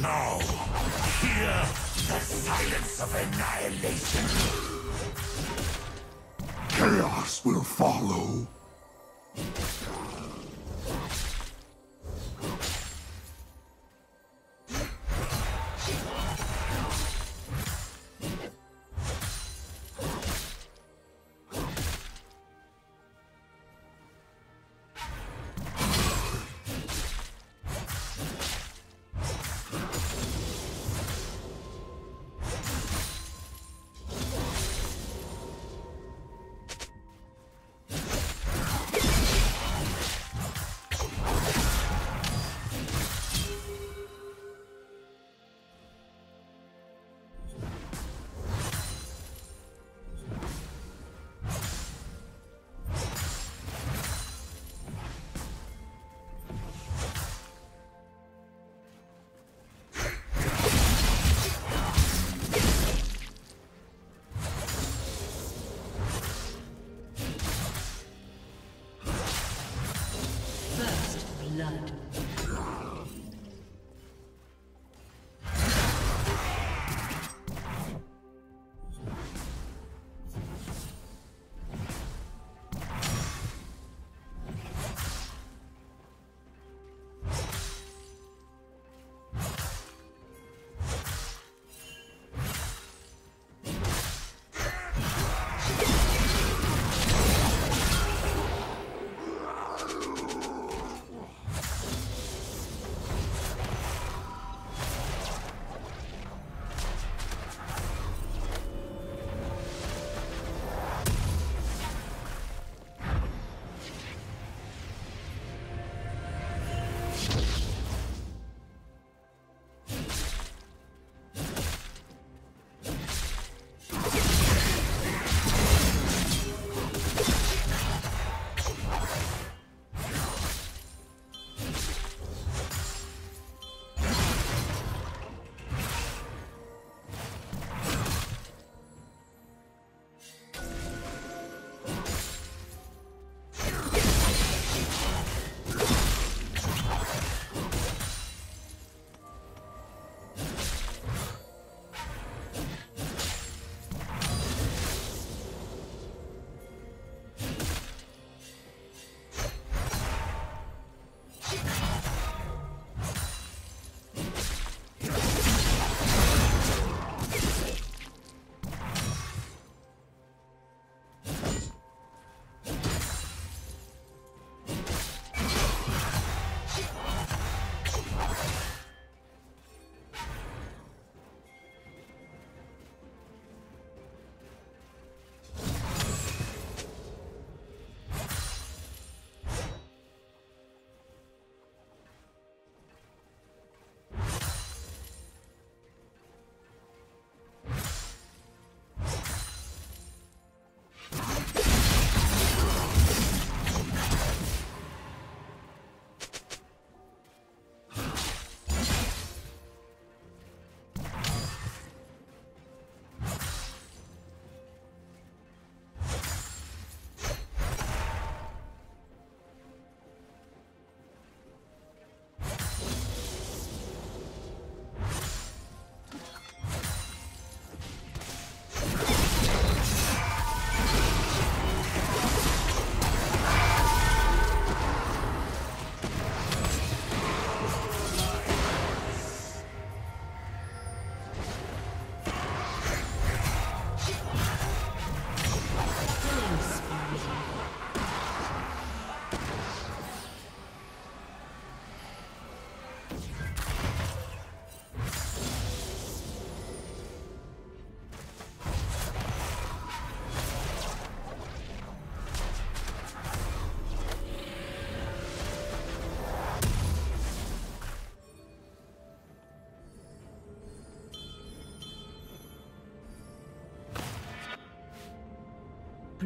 Now, hear the silence of annihilation. Chaos will follow.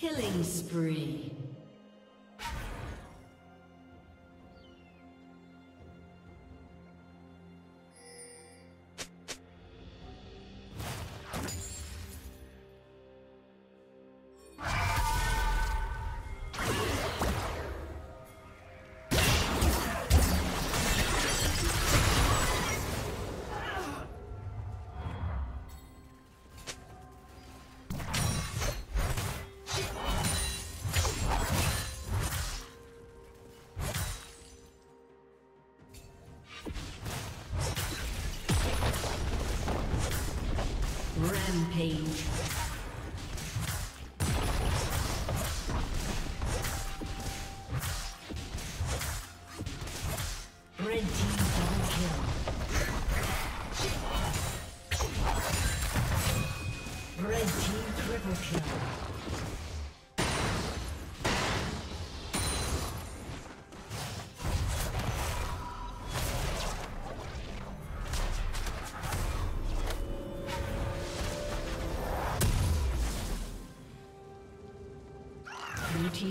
Killing spree. Rampage.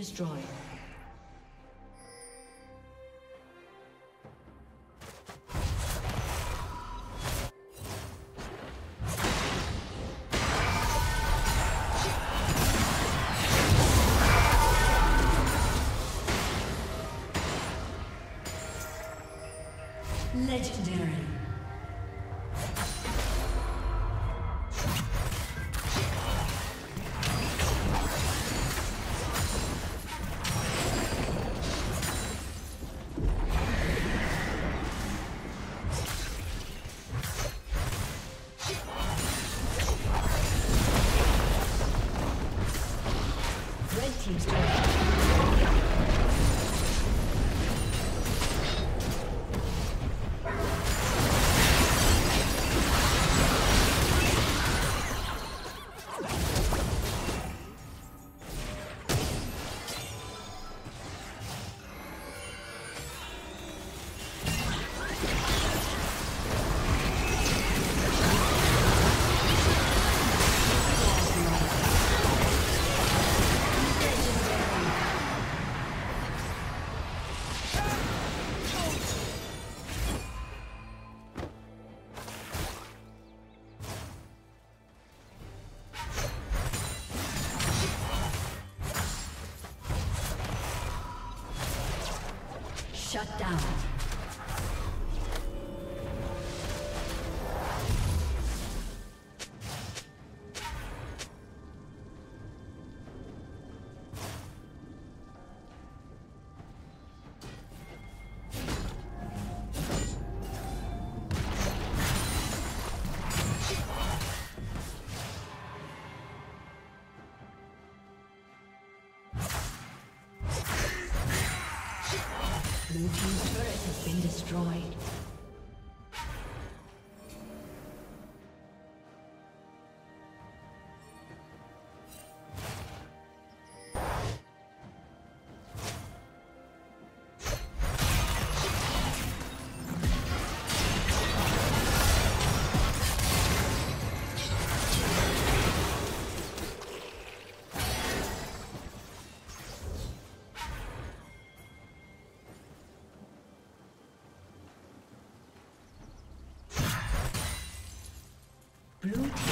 Legendary. destroyed. Blue team.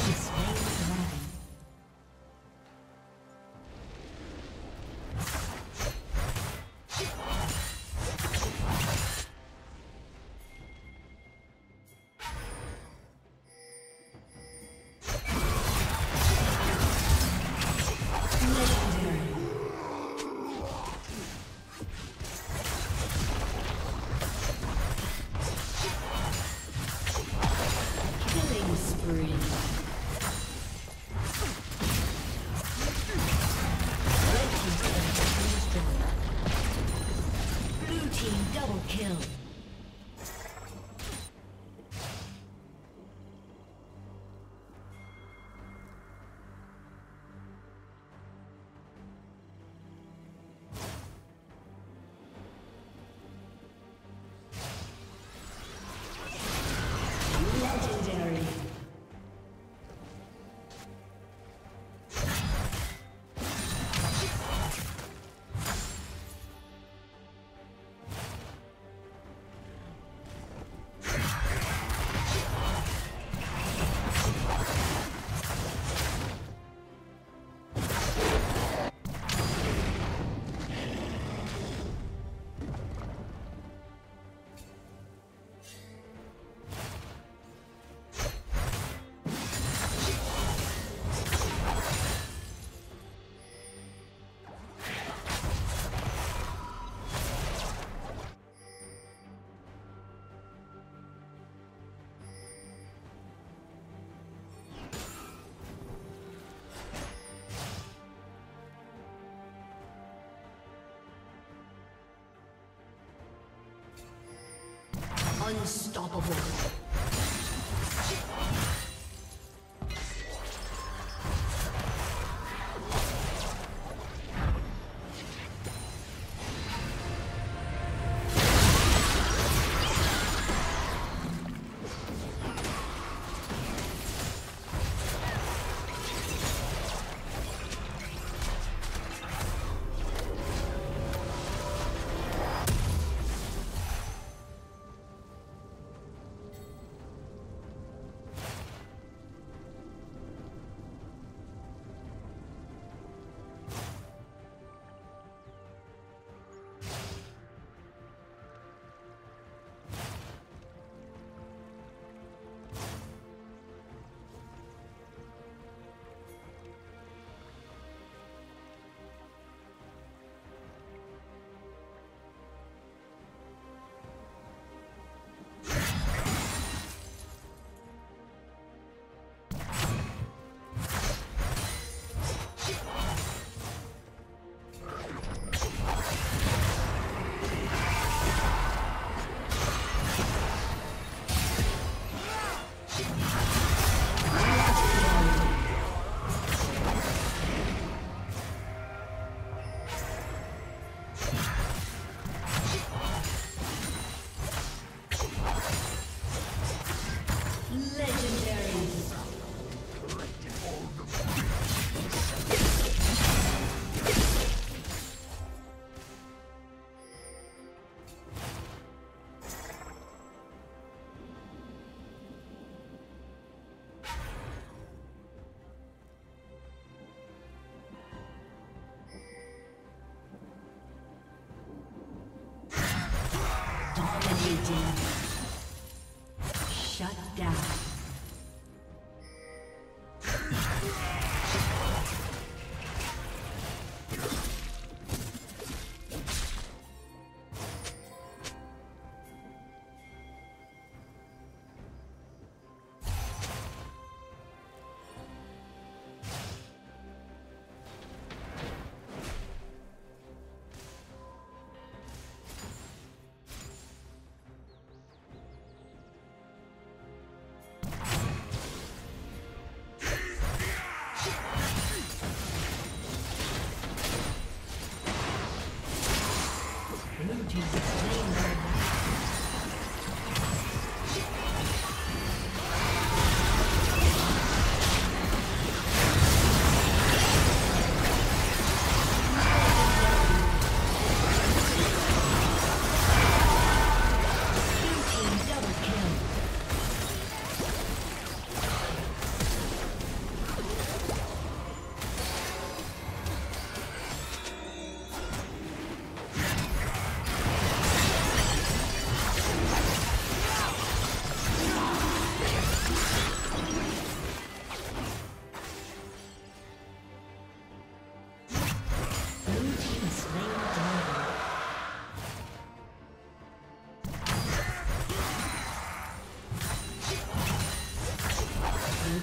Unstoppable. Наследие.